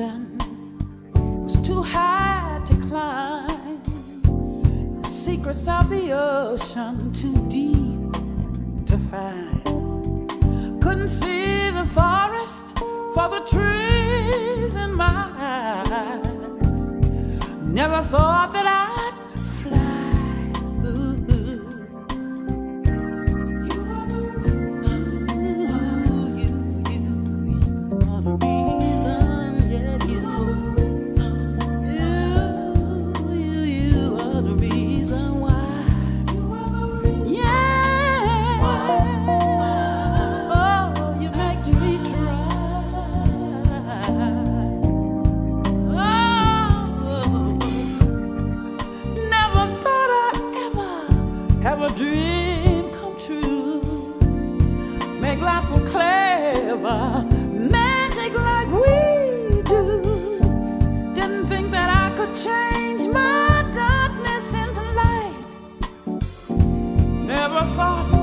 mountain was too high to climb. The secrets of the ocean too deep to find. Couldn't see the forest for the trees in my eyes. Never thought that I thought